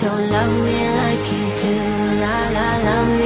So love me like you do, la la, love me